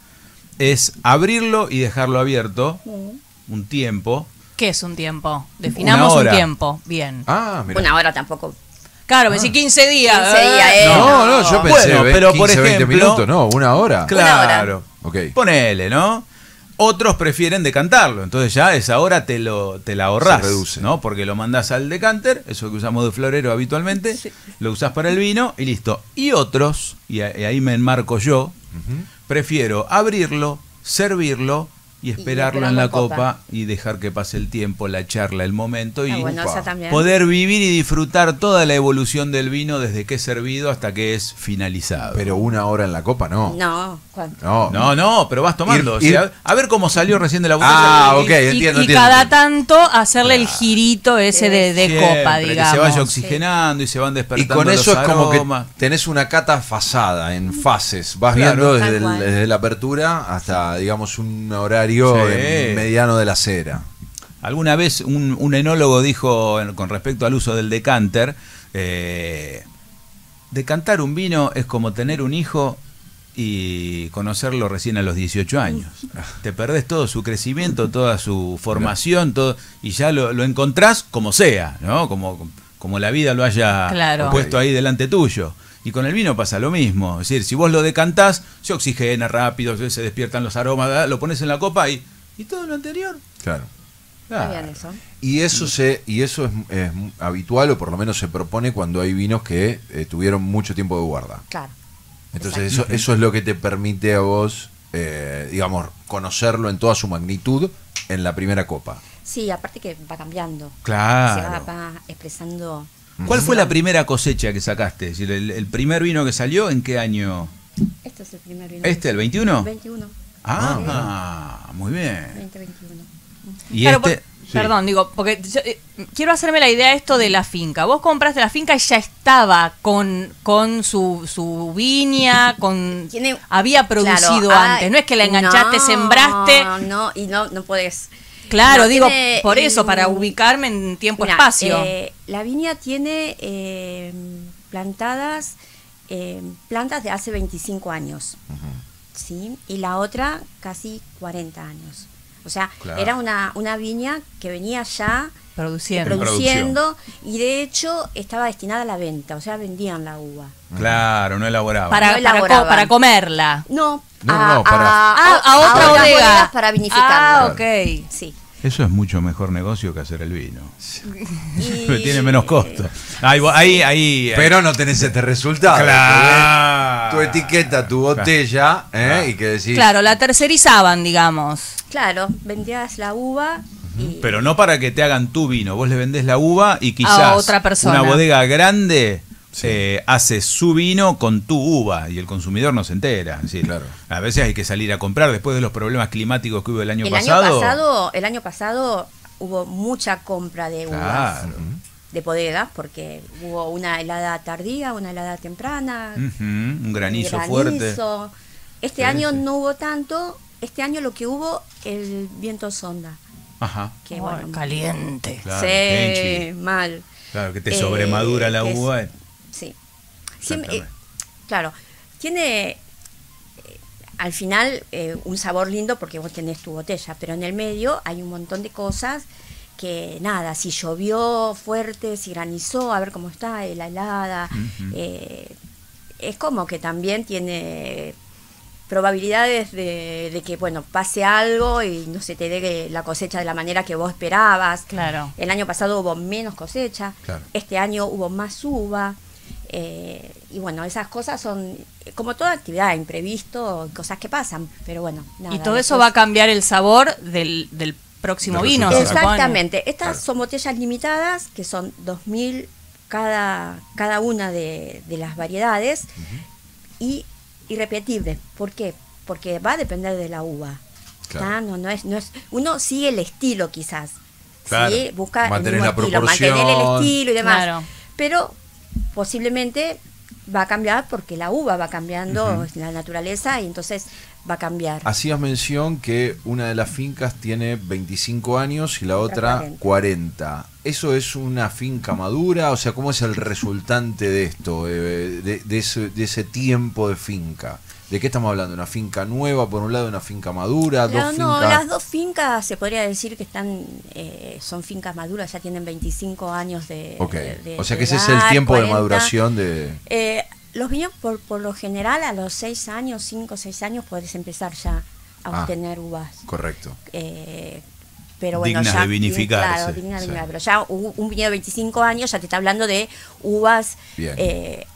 Speaker 2: es abrirlo y dejarlo abierto
Speaker 4: Mm.
Speaker 2: un tiempo.
Speaker 3: ¿Qué es un tiempo? Definamos
Speaker 2: Una
Speaker 3: un
Speaker 2: hora.
Speaker 3: tiempo. Bien.
Speaker 1: Ah, mira.
Speaker 4: Una hora tampoco.
Speaker 3: Claro, me decís 15 días.
Speaker 4: 15 días,
Speaker 3: ¿eh?
Speaker 1: No, no, yo pensé
Speaker 2: Bueno, pero
Speaker 1: 15,
Speaker 2: por
Speaker 1: 20
Speaker 2: ejemplo-
Speaker 1: minutos, no, una hora.
Speaker 2: Claro.
Speaker 1: Ok.
Speaker 2: Ponele, ¿no? Otros prefieren decantarlo, entonces ya esa hora te lo te la ahorrás,
Speaker 1: Se reduce.
Speaker 2: ¿no? Porque lo mandás al decanter, eso que usamos de florero habitualmente, lo usás para el vino y listo. Y otros, y ahí me enmarco yo, prefiero abrirlo, servirlo y esperarlo en la copa,
Speaker 4: copa.
Speaker 2: y dejar que pase el tiempo, la charla, el momento y
Speaker 4: Ah, bueno,
Speaker 2: poder vivir y disfrutar toda la evolución del vino desde que es servido hasta que es finalizado.
Speaker 1: Pero una hora en la copa, no.
Speaker 4: No, ¿cuánto?
Speaker 1: No,
Speaker 2: no, no, pero vas tomando.
Speaker 1: Ir-
Speaker 2: o sea,
Speaker 1: ir-
Speaker 2: a ver cómo salió recién de la botella.
Speaker 1: Ah,
Speaker 2: Y-
Speaker 1: ok,
Speaker 3: Y-
Speaker 1: entiendo,
Speaker 3: y,
Speaker 1: entiendo.
Speaker 3: cada tanto hacerle el girito ese de, de
Speaker 2: Siempre,
Speaker 3: copa,
Speaker 2: Que
Speaker 3: digamos.
Speaker 2: se vaya oxigenando y se van
Speaker 1: Y
Speaker 2: despertando
Speaker 1: con eso
Speaker 2: los
Speaker 1: es como que tenés una cata fasada en fases. Vas
Speaker 2: Claro.
Speaker 1: viendo el- desde la apertura hasta, digamos, un horario
Speaker 2: Sí.
Speaker 1: mediano de la acera.
Speaker 2: Alguna vez un, un enólogo dijo con respecto al uso del decanter, eh, decantar un vino es como tener un hijo y conocerlo recién a los 18 años. Te perdés todo su crecimiento, toda su formación, todo y ya lo, lo encontrás como sea, ¿no? Como, como la vida lo haya
Speaker 3: Claro.
Speaker 2: puesto ahí delante tuyo. Y con el vino pasa lo mismo. Es decir, si vos lo decantás, se oxigena rápido, se despiertan los aromas, ¿verdad? lo pones en la copa y, y todo lo anterior.
Speaker 1: Claro.
Speaker 4: Eso.
Speaker 1: Y eso se y eso es, es habitual o por lo menos se propone cuando hay vinos que eh, tuvieron mucho tiempo de guarda.
Speaker 4: Claro.
Speaker 1: Entonces eso, eso es lo que te permite a vos, eh, digamos, conocerlo en toda su magnitud en la primera copa.
Speaker 4: Sí, aparte que va cambiando.
Speaker 2: Claro.
Speaker 4: Se va, va expresando.
Speaker 2: ¿Cuál fue la primera cosecha que sacaste? Es decir, el, el primer vino que salió, ¿en qué año?
Speaker 4: Este es el primer vino.
Speaker 2: ¿Este, el 21?
Speaker 4: 21.
Speaker 2: Ah, muy bien.
Speaker 4: 2021.
Speaker 2: Y
Speaker 3: Claro,
Speaker 2: este,
Speaker 3: por- Perdón, digo, porque yo, eh, quiero hacerme la idea de esto de la finca. Vos compraste la finca y ya estaba con, con su, su viña, con
Speaker 4: Tiene-
Speaker 3: había producido
Speaker 4: Claro,
Speaker 3: antes.
Speaker 4: ay,
Speaker 3: No es que la enganchaste,
Speaker 4: no,
Speaker 3: sembraste.
Speaker 4: No, y no, no puedes.
Speaker 3: Claro,
Speaker 4: No,
Speaker 3: digo,
Speaker 4: tiene,
Speaker 3: por eso, para ubicarme en tiempo
Speaker 4: Mira,
Speaker 3: espacio.
Speaker 4: eh, la viña tiene eh, plantadas eh, plantas de hace 25 años. ¿sí? Y la otra casi 40 años. O sea,
Speaker 2: Claro.
Speaker 4: era una, una viña que venía ya
Speaker 3: produciendo.
Speaker 4: produciendo y de hecho estaba destinada a la venta, o sea, vendían la uva.
Speaker 2: Claro, no elaboraba.
Speaker 3: para,
Speaker 4: no
Speaker 3: para, co-
Speaker 4: elaboraban.
Speaker 3: para comerla.
Speaker 4: No,
Speaker 1: No,
Speaker 4: a,
Speaker 1: no, para-
Speaker 4: a-
Speaker 3: Ah, a otra bodega.
Speaker 4: para vinificarla.
Speaker 3: Ah, ok.
Speaker 4: Sí.
Speaker 2: Eso es mucho mejor negocio que hacer el vino. Pero tiene menos costo. Ahí, ahí, ahí.
Speaker 1: Pero no tenés este resultado.
Speaker 2: Claro.
Speaker 1: Tu etiqueta, tu botella, ¿eh? y que decís...
Speaker 3: Claro, la tercerizaban, digamos.
Speaker 4: Claro, vendías la uva y
Speaker 2: Pero no para que te hagan tu vino. Vos le vendés la uva y quizás
Speaker 3: A otra persona.
Speaker 2: una bodega grande
Speaker 1: Sí.
Speaker 2: eh, hace su vino con tu uva y el consumidor no se entera. Es decir,
Speaker 1: Claro.
Speaker 2: A veces hay que salir a comprar después de los problemas climáticos que hubo el año
Speaker 4: el
Speaker 2: pasado.
Speaker 4: año pasado, el año pasado hubo mucha compra de uvas
Speaker 2: Claro.
Speaker 4: de bodegas porque hubo una helada tardía, una helada temprana,
Speaker 2: un granizo,
Speaker 4: granizo.
Speaker 2: fuerte.
Speaker 4: Este
Speaker 2: Sí,
Speaker 4: año
Speaker 2: sí.
Speaker 4: no hubo tanto, este año lo que hubo el viento sonda,
Speaker 2: Ajá.
Speaker 4: que bueno,
Speaker 3: caliente.
Speaker 2: Claro,
Speaker 4: sí, mal.
Speaker 2: Claro, que te
Speaker 4: Eh,
Speaker 2: sobremadura la
Speaker 4: es-
Speaker 2: uva.
Speaker 4: Sí. Siem-
Speaker 2: Exactamente.
Speaker 4: eh, claro, tiene eh, al final eh, un sabor lindo porque vos tenés tu botella, pero en el medio hay un montón de cosas que nada, si llovió fuerte, si granizó, a ver cómo está, eh, la helada, eh, es como que también tiene probabilidades de, de que bueno pase algo y no se te dé la cosecha de la manera que vos esperabas
Speaker 3: Claro.
Speaker 4: el año pasado hubo menos cosecha,
Speaker 1: Claro.
Speaker 4: este año hubo más uva. Eh, y bueno, esas cosas son, como toda actividad, imprevisto, cosas que pasan. Pero bueno, nada,
Speaker 3: y todo eso va a cambiar el sabor del, del próximo
Speaker 1: Del
Speaker 3: vino, supone.
Speaker 4: Exactamente. Estas
Speaker 1: Claro.
Speaker 4: son botellas limitadas, que son 2.000 cada, cada una de, de las variedades. Y irrepetibles. ¿Por qué? Porque va a depender de la uva.
Speaker 1: Claro.
Speaker 4: No, no es, no es, uno sigue el estilo quizás.
Speaker 2: Claro.
Speaker 4: ¿sí? Busca
Speaker 1: Mantener
Speaker 4: el mismo
Speaker 1: la
Speaker 4: estilo,
Speaker 1: proporción.
Speaker 4: mantener el estilo y demás.
Speaker 3: Claro.
Speaker 4: Pero posiblemente va a cambiar porque la uva va cambiando, la naturaleza, y entonces va a cambiar.
Speaker 1: Hacías mención que una de las fincas tiene 25 años y la
Speaker 4: Otra
Speaker 1: otra 40. ¿Eso es una finca madura? O sea, ¿cómo es el resultante de esto, eh, de, de ese, de ese tiempo de finca? ¿De qué estamos hablando? ¿Una finca nueva por un lado, una finca madura?
Speaker 4: No,
Speaker 1: ¿Dos
Speaker 4: no,
Speaker 1: fincas?
Speaker 4: las dos fincas se podría decir que están, eh, son fincas maduras, ya tienen 25 años de.
Speaker 1: Ok.
Speaker 4: de- de-
Speaker 1: o sea que ese es el tiempo de
Speaker 4: 40.
Speaker 1: maduración de...
Speaker 4: Eh, los viños, por, por lo general, a los 6 años, 5 o 6 años, puedes empezar ya a
Speaker 1: Ah.
Speaker 4: obtener uvas.
Speaker 1: Correcto.
Speaker 4: Eh, pero bueno,
Speaker 2: Dignas
Speaker 4: ya,
Speaker 2: de vinificarse,
Speaker 4: Claro, dignas de vinificar, Pero ya un, un viñedo de 25 años ya te está hablando de uvas
Speaker 1: Bien.
Speaker 4: eh,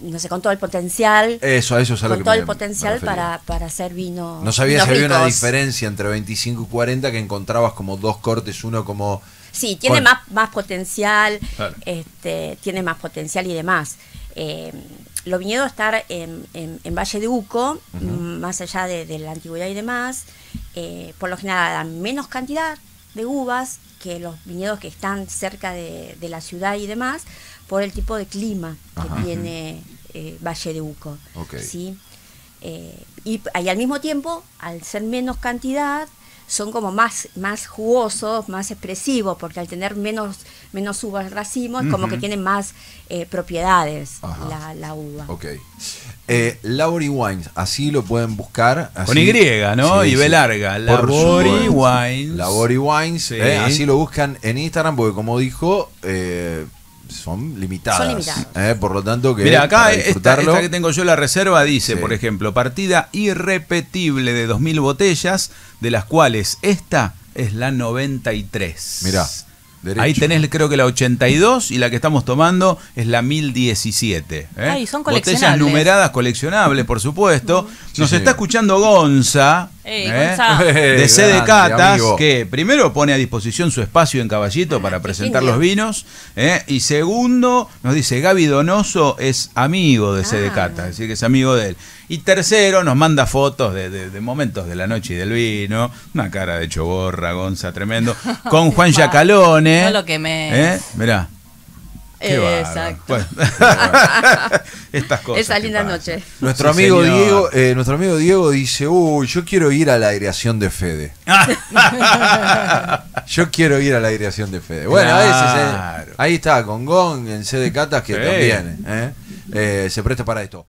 Speaker 4: no sé, con todo el potencial.
Speaker 1: Eso, a eso es a lo
Speaker 4: con
Speaker 1: que
Speaker 4: todo
Speaker 1: me-
Speaker 4: el potencial para, para hacer vino.
Speaker 1: No sabía si había una diferencia entre 25 y 40 que encontrabas como dos cortes, uno como...
Speaker 4: Sí, tiene
Speaker 1: Bueno.
Speaker 4: más, más potencial,
Speaker 2: Claro.
Speaker 4: este, tiene más potencial y demás. Eh, los viñedos estar en, en- en Valle de Uco, más allá de, de la antigüedad y demás, eh, por lo general dan menos cantidad de uvas que los viñedos que están cerca de, de la ciudad y demás, por el tipo de clima que
Speaker 1: Ajá.
Speaker 4: tiene eh, Valle de Uco.
Speaker 1: Ok.
Speaker 4: ¿sí? Eh, y, y al mismo tiempo, al ser menos cantidad, son como más, más jugosos, más expresivos, porque al tener menos, menos uvas en racimo, es como que tienen más eh, propiedades la, la uva.
Speaker 1: Ok. Eh, Lauri Wines, así lo pueden buscar.
Speaker 2: Con Y, ¿no?
Speaker 1: Sí,
Speaker 2: y B
Speaker 1: sí.
Speaker 2: larga. Labori. Wines.
Speaker 1: Labori Wines,
Speaker 2: Sí.
Speaker 1: eh, así lo buscan en Instagram porque como dijo, eh, son limitadas.
Speaker 4: Son limitadas.
Speaker 1: eh, por lo tanto que
Speaker 2: Mira, acá esta, esta que tengo yo la reserva dice,
Speaker 1: Sí.
Speaker 2: por ejemplo, partida irrepetible de 2.000 botellas, de las cuales esta es la 93.
Speaker 1: Mirá, derecho.
Speaker 2: Ahí tenés creo que la 82 y la que estamos tomando es la 1017. ¿eh?
Speaker 3: Ay, son
Speaker 2: Botellas
Speaker 3: coleccionables.
Speaker 2: numeradas, coleccionables, por supuesto.
Speaker 1: Sí,
Speaker 2: Nos
Speaker 1: sí.
Speaker 2: está escuchando Gonza.
Speaker 3: Ey,
Speaker 2: ¿eh? De C de
Speaker 1: Grande,
Speaker 2: Catas, que primero pone a disposición su espacio en Caballito para presentar los vinos, ¿eh? y segundo, nos dice Gaby Donoso es amigo de C de
Speaker 4: Ah.
Speaker 2: Catas, es decir, que es amigo de él. Y tercero, nos manda fotos de, de- de momentos de la noche y del vino, una cara de choborra, Gonza, tremendo, con Juan Yacalone.
Speaker 3: No lo quemés.
Speaker 2: ¿eh? Mirá.
Speaker 3: Exacto.
Speaker 2: Bueno, estas cosas.
Speaker 4: Esa linda noche.
Speaker 1: Nuestro
Speaker 2: Sí,
Speaker 1: amigo
Speaker 2: señor.
Speaker 1: Diego, eh, nuestro amigo Diego dice, uy, yo quiero ir a la aireación de Fede. yo quiero ir a la aireación de Fede. Bueno, a veces, eh, ahí está, con Gong en C de Catas que
Speaker 2: Sí.
Speaker 1: también eh, eh, se presta para esto.